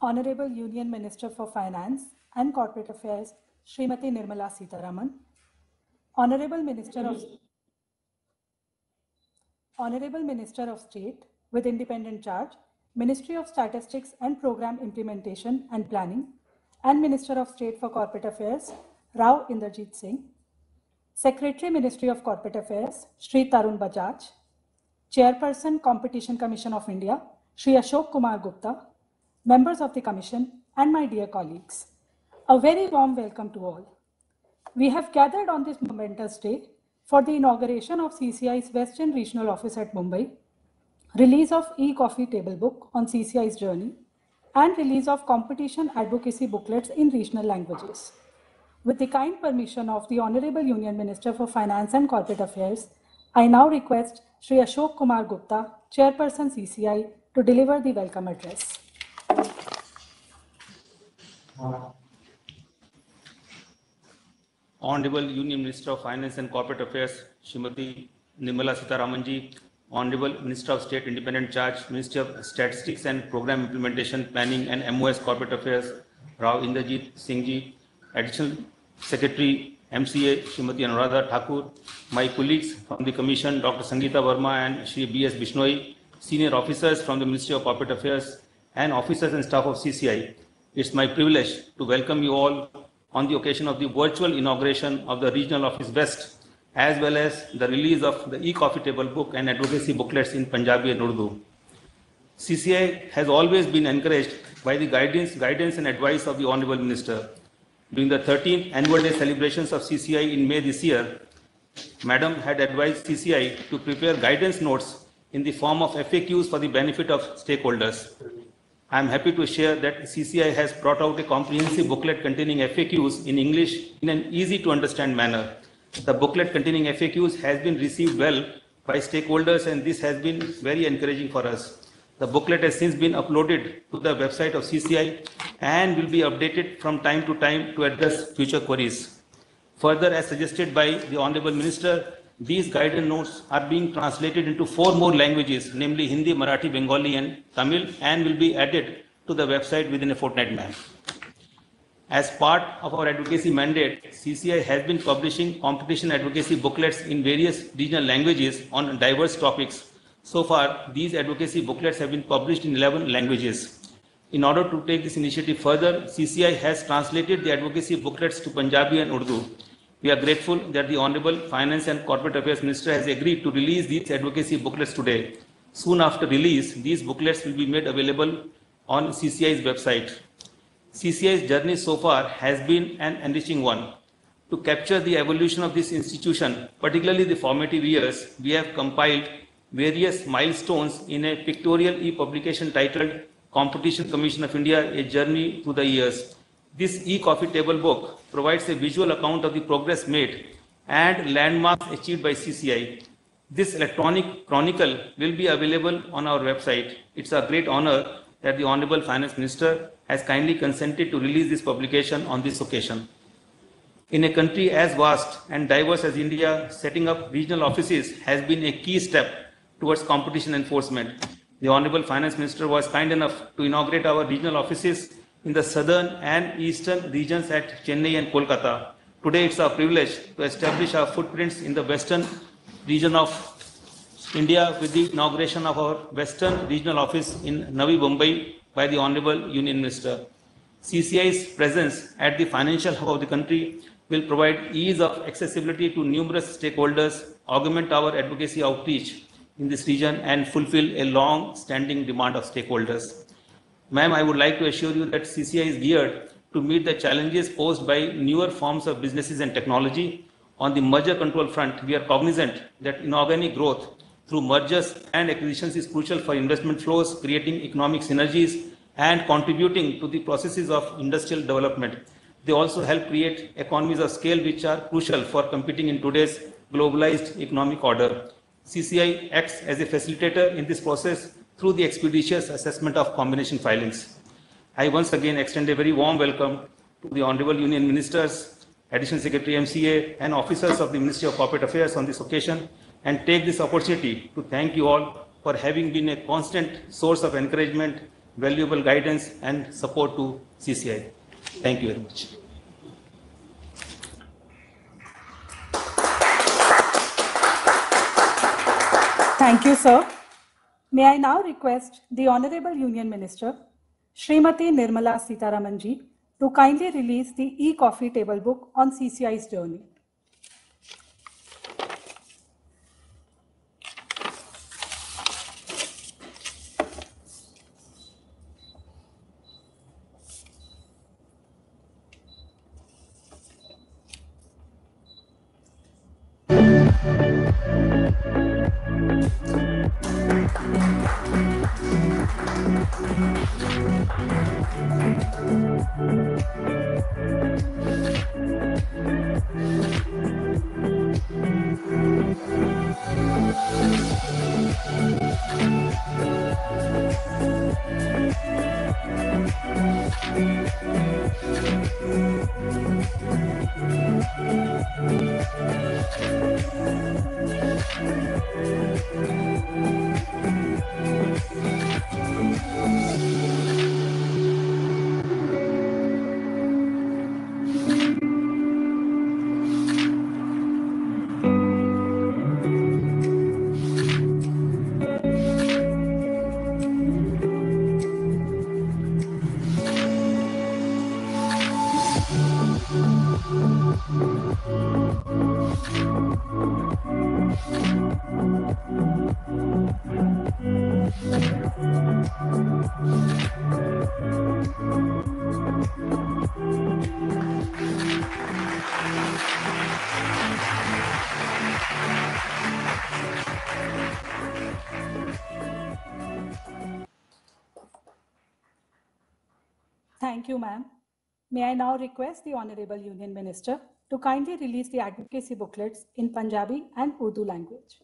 Honorable Union Minister for Finance and Corporate Affairs, Srimati Nirmala Sitharaman, Honorable Minister of Honorable Minister of State with independent charge, Ministry of Statistics and Program Implementation and Planning, and Minister of State for Corporate Affairs, Rao Inderjit Singh, Secretary Ministry of Corporate Affairs, Sri Tarun Bajaj, Chairperson Competition Commission of India, Sri Ashok Kumar Gupta, members of the Commission, and my dear colleagues. A very warm welcome to all. We have gathered on this momentous day for the inauguration of CCI's Western Regional Office at Mumbai, release of e-coffee table book on CCI's journey, and release of competition advocacy booklets in regional languages. With the kind permission of the Honorable Union Minister for Finance and Corporate Affairs, I now request Sri Ashok Kumar Gupta, Chairperson CCI, to deliver the welcome address. Honourable union minister of finance and corporate affairs Shrimati Nirmala Sitharaman ji honourable minister of state independent charge ministry of statistics and programme implementation planning and M O S corporate affairs Rao Inderjit Singh ji additional secretary M C A Shrimati Anuradha Thakur my colleagues from the commission doctor Sangeeta Verma and Shri B S Bishnoi senior officers from the ministry of corporate affairs and officers and staff of C C I It's my privilege to welcome you all on the occasion of the virtual inauguration of the Regional Office West, as well as the release of the e-coffee table book and advocacy booklets in Punjabi and Urdu. CCI has always been encouraged by the guidance, guidance and advice of the Honorable Minister. During the 13th annual day celebrations of CCI in May this year, Madam had advised CCI to prepare guidance notes in the form of FAQs for the benefit of stakeholders. I am happy to share that CCI has brought out a comprehensive booklet containing FAQs in English in an easy to understand manner. The booklet containing FAQs has been received well by stakeholders and this has been very encouraging for us. The booklet has since been uploaded to the website of CCI and will be updated from time to time to address future queries. Further, as suggested by the Honorable Minister, these guidance notes are being translated into four more languages, namely Hindi, Marathi, Bengali, and Tamil, and will be added to the website within a fortnight. As part of our advocacy mandate, CCI has been publishing competition advocacy booklets in various regional languages on diverse topics. So far, these advocacy booklets have been published in 11 languages. In order to take this initiative further, CCI has translated the advocacy booklets to Punjabi and Urdu. We are grateful that the Honorable Finance and Corporate Affairs Minister has agreed to release these advocacy booklets today. Soon after release, these booklets will be made available on CCI's website. CCI's journey so far has been an enriching one. To capture the evolution of this institution, particularly the formative years, we have compiled various milestones in a pictorial e-publication titled Competition Commission of India, A Journey Through the Years. This e-coffee table book provides a visual account of the progress made and landmarks achieved by CCI. This electronic chronicle will be available on our website. It's a great honor that the Honorable Finance Minister has kindly consented to release this publication on this occasion. In a country as vast and diverse as India, setting up regional offices has been a key step towards competition enforcement. The Honorable Finance Minister was kind enough to inaugurate our regional offices in the southern and eastern regions at Chennai and Kolkata. Today, it's our privilege to establish our footprints in the western region of India with the inauguration of our western regional office in Navi Mumbai by the Honorable Union Minister. CCI's presence at the financial hub of the country will provide ease of accessibility to numerous stakeholders, augment our advocacy outreach in this region, and fulfill a long standing demand of stakeholders. Ma'am, I would like to assure you that CCI is geared to meet the challenges posed by newer forms of businesses and technology. On the merger control front, we are cognizant that inorganic growth through mergers and acquisitions is crucial for investment flows, creating economic synergies, and contributing to the processes of industrial development. They also help create economies of scale which are crucial for competing in today's globalized economic order. CCI acts as a facilitator in this process through the expeditious assessment of combination filings. I once again extend a very warm welcome to the Honorable Union Ministers, Additional Secretary MCA, and officers of the Ministry of Corporate Affairs on this occasion and take this opportunity to thank you all for having been a constant source of encouragement, valuable guidance and support to CCI. Thank you very much. Thank you, sir. May I now request the Honorable Union Minister, Srimati Nirmala Sitharamanji, to kindly release the e-coffee table book on CCI's journey. Thank you, ma'am. May I now request the Honorable Union Minister to kindly release the advocacy booklets in Punjabi and Urdu language.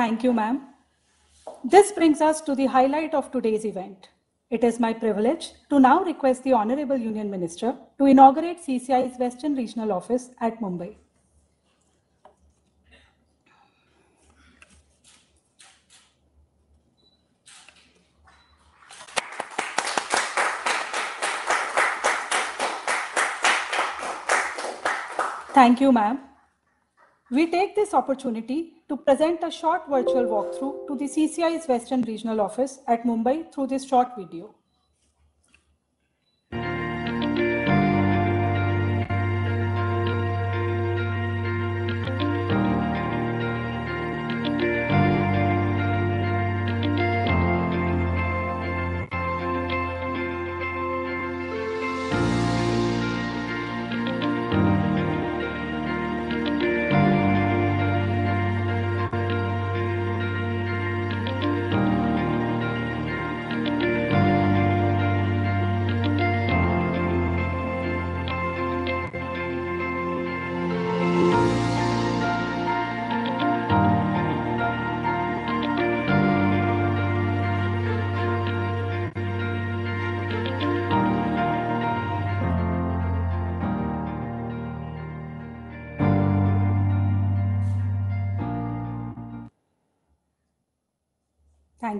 Thank you, ma'am. This brings us to the highlight of today's event. It is my privilege to now request the Honorable Union Minister to inaugurate CCI's Western Regional Office at Mumbai. Thank you, ma'am. We take this opportunity to present a short virtual walkthrough to the CCI's Western Regional Office at Mumbai through this short video.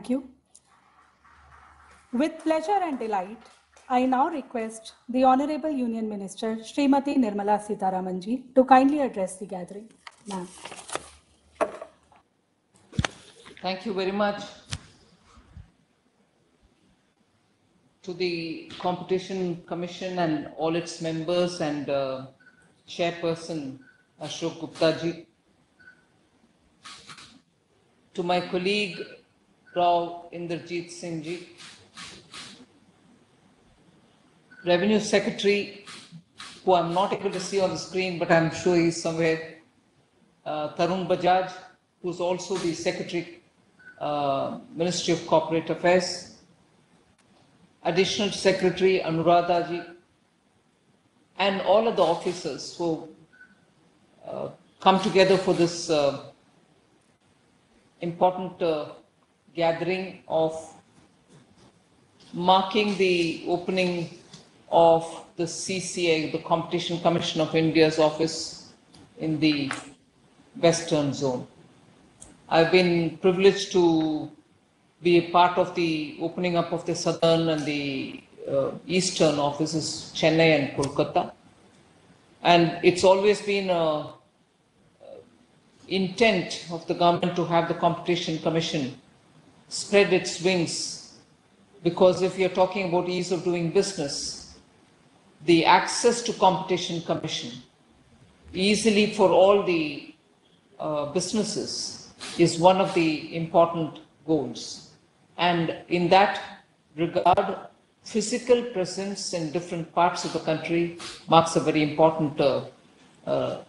Thank you. With pleasure and delight, I now request the Honorable Union Minister, Srimati Nirmala Sitharamanji, to kindly address the gathering. Ma'am. Thank you very much to the Competition Commission and all its members and uh, Chairperson Ashok Gupta ji. To my colleague Rao Inderjit Singh ji. Revenue Secretary, who I'm not able to see on the screen, but I'm sure he's somewhere, uh, Tarun Bajaj, who's also the Secretary, uh, Ministry of Corporate Affairs, Additional Secretary Anuradha ji, and all of the officers who uh, come together for this uh, important uh, gathering of marking the opening of the CCA, the Competition Commission of India's office in the Western Zone. I've been privileged to be a part of the opening up of the Southern and the uh, Eastern offices, Chennai and Kolkata. And it's always been a intent of the government to have the Competition Commission spread its wings because if you're talking about ease of doing business, the access to Competition Commission easily for all the uh, businesses is one of the important goals. And in that regard, physical presence in different parts of the country marks a very important uh, uh,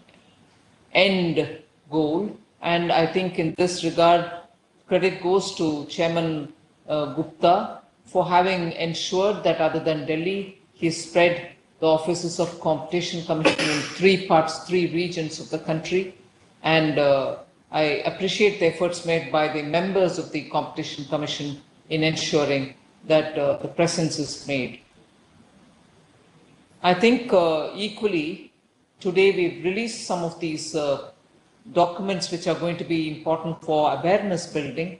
end goal. And I think in this regard, credit goes to Chairman uh, Gupta for having ensured that other than Delhi, he spread the offices of Competition Commission in three parts, three regions of the country. And uh, I appreciate the efforts made by the members of the Competition Commission in ensuring that uh, the presence is made. I think uh, equally, today we've released some of these uh, documents which are going to be important for awareness building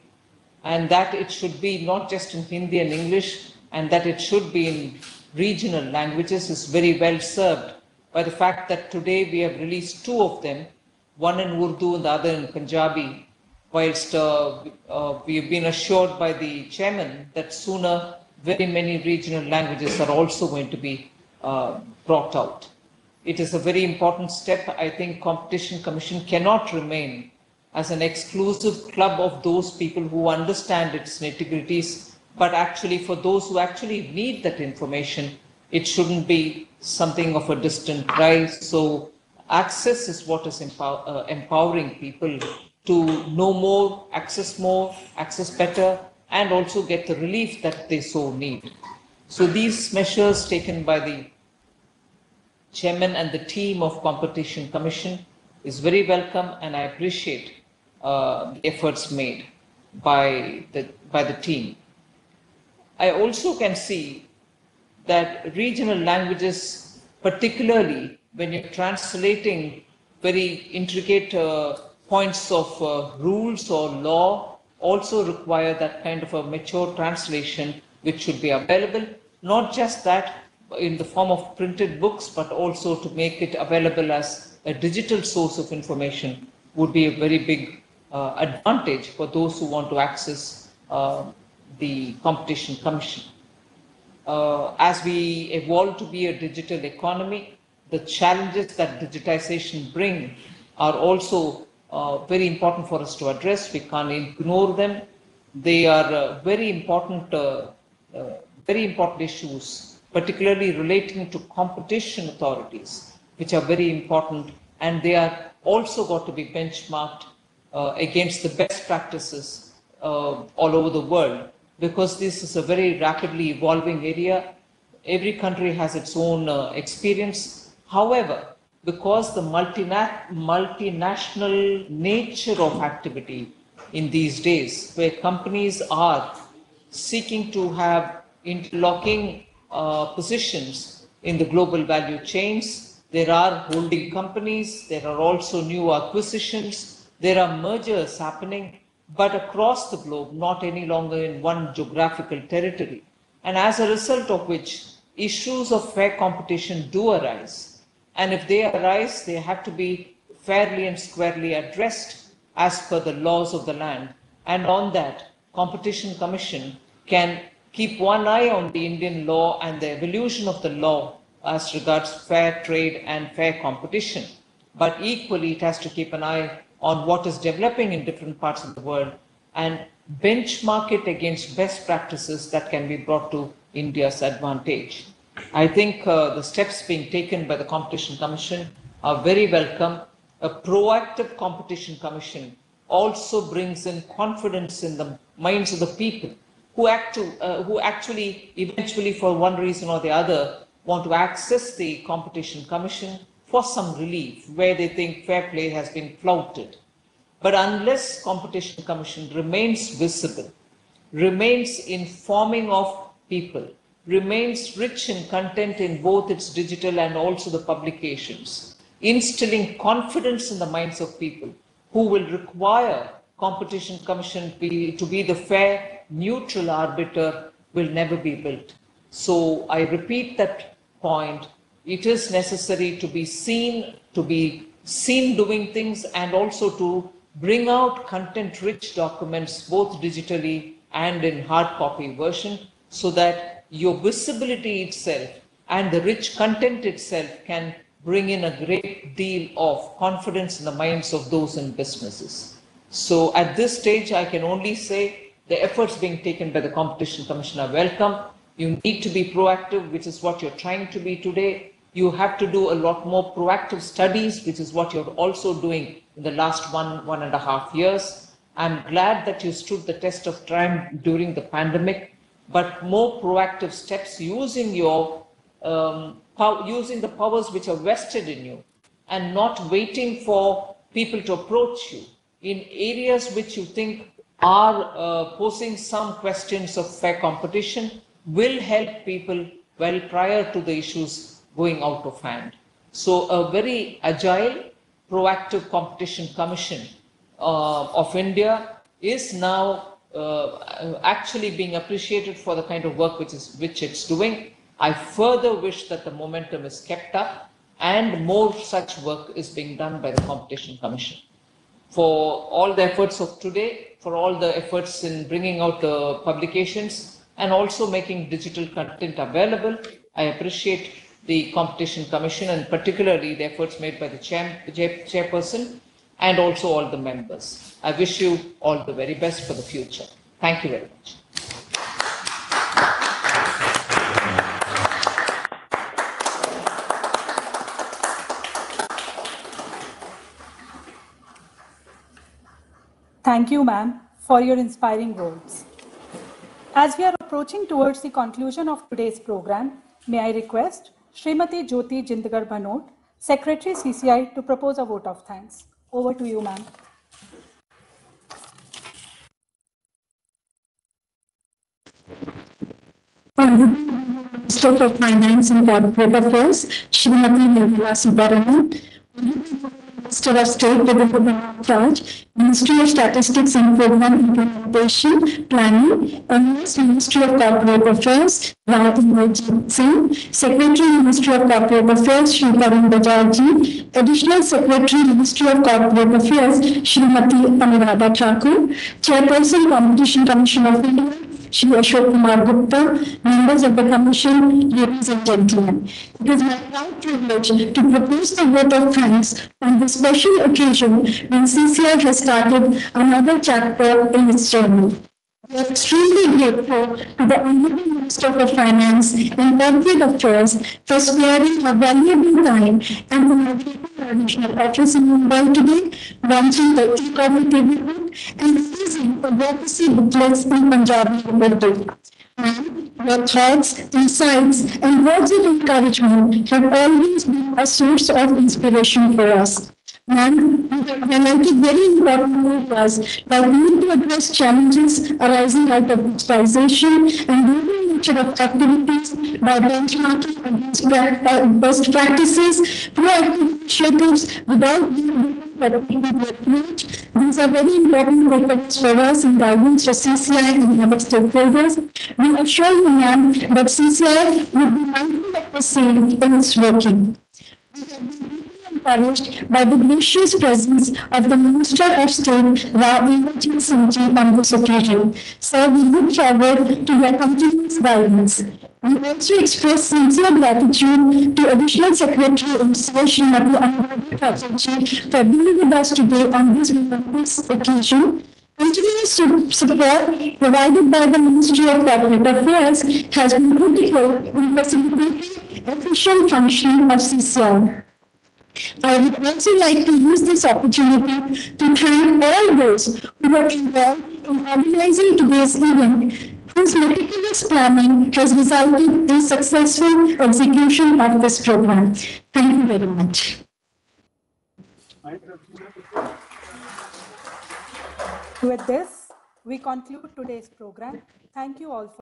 and that it should be not just in Hindi and English and that it should be in regional languages is very well served by the fact that today we have released two of them, one in Urdu and the other in Punjabi, whilst uh, uh, we have been assured by the chairman that sooner very many regional languages are also going to be uh, brought out. It is a very important step. I think Competition Commission cannot remain as an exclusive club of those people who understand its nitty-gritties, but actually for those who actually need that information, it shouldn't be something of a distant cry. So access is what is empower, uh, empowering people to know more, access more, access better, and also get the relief that they so need. So these measures taken by the chairman and the team of Competition Commission is very welcome and I appreciate uh, the efforts made by the, by the team. I also can see that regional languages, particularly when you're translating very intricate uh, points of uh, rules or law, also require that kind of a mature translation which should be available. Not just that, in the form of printed books, but also to make it available as a digital source of information would be a very big uh, advantage for those who want to access uh, the competition commission. Uh, as we evolve to be a digital economy, the challenges that digitization bring are also uh, very important for us to address. We can't ignore them. They are uh, very important, uh, very important issues particularly relating to competition authorities, which are very important, and they are also got to be benchmarked uh, against the best practices uh, all over the world, because this is a very rapidly evolving area. Every country has its own uh, experience. However, because the multina- multinational nature of activity in these days, where companies are seeking to have interlocking uh, positions in the global value chains. There are holding companies, there are also new acquisitions, there are mergers happening, but across the globe, not any longer in one geographical territory. And as a result of which, issues of fair competition do arise. And if they arise, they have to be fairly and squarely addressed as per the laws of the land. And on that, Competition Commission can keep one eye on the Indian law and the evolution of the law as regards fair trade and fair competition. But equally, it has to keep an eye on what is developing in different parts of the world and benchmark it against best practices that can be brought to India's advantage. I think uh, the steps being taken by the Competition Commission are very welcome. A proactive Competition Commission also brings in confidence in the minds of the people who, act to, uh, who actually eventually, for one reason or the other, want to access the Competition Commission for some relief where they think fair play has been flouted. But unless Competition Commission remains visible, remains informing of people, remains rich in content in both its digital and also the publications, instilling confidence in the minds of people who will require Competition Commission be, to be the fair, neutral arbiter will never be built. So I repeat that point. It is necessary to be seen, to be seen doing things and also to bring out content rich documents both digitally and in hard copy version so that your visibility itself and the rich content itself can bring in a great deal of confidence in the minds of those in businesses. So at this stage, I can only say the efforts being taken by the Competition Commission are welcome. You need to be proactive, which is what you're trying to be today. You have to do a lot more proactive studies, which is what you're also doing in the last one, one and a half years. I'm glad that you stood the test of time during the pandemic, but more proactive steps using your um, using the powers which are vested in you and not waiting for people to approach you in areas which you think are uh, posing some questions of fair competition will help people well prior to the issues going out of hand. So a very agile, proactive competition commission uh, of India is now uh, actually being appreciated for the kind of work which is which it's doing. I further wish that the momentum is kept up and more such work is being done by the Competition Commission. For all the efforts of today, for all the efforts in bringing out the publications and also making digital content available, I appreciate the Competition Commission and particularly the efforts made by the chair, chair, chairperson and also all the members. I wish you all the very best for the future. Thank you very much. Thank you, ma'am, for your inspiring words. As we are approaching towards the conclusion of today's program, may I request Srimati Jyoti Jindgar Bhanot, Secretary CCI, to propose a vote of thanks. Over to you, ma'am. Minister of Finance and Corporate Affairs, Srimati Nirmala Minister of State with the Government Charge, Ministry of Statistics and Program Implementation, Planning, MS Ministry of Corporate Affairs, Rao Inderjit Singh, Secretary Ministry of Corporate Affairs, Shri Tarun Bajarji, Additional Secretary Ministry of Corporate Affairs, Srimati Anuradha Thakur, Chairperson Competition Commission of India, Shri Ashok Kumar Gupta, members of the commission, ladies and gentlemen. It is my proud privilege to propose the vote of thanks on this special occasion when CCI has started another chapter in its journey. We are extremely grateful to the Honorable Minister of Finance and Corporate Affairs for sparing her valuable time and inaugurating our regional office in Mumbai today, launching the table book and releasing advocacy booklets in Punjabi Urdu. Your thoughts, insights, and words of encouragement have always been a source of inspiration for us. Have highlighted very important areas like need to address challenges arising out of digitization and global nature of activities by benchmarking against uh, best practices, proactive initiatives without being the approach. These are very important records for us in guidance for CCI and other stakeholders. We assure you, ma'am, that CCI will be mindful of the same in its working. Encouraged by the gracious presence of the Minister of State, Singh ji, on this occasion. Sir, we look forward to your continuous guidance. We also express sincere gratitude to Additional Secretary State Srimati Thakur ji for being with us today on this momentous occasion. Continuous su- support provided by the Ministry of Corporate Affairs has been critical in facilitating efficient functioning of CCI. I would also like to use this opportunity to thank all those who were involved in organizing today's event, whose meticulous planning has resulted in successful execution of this program. Thank you very much. With this, we conclude today's program. Thank you all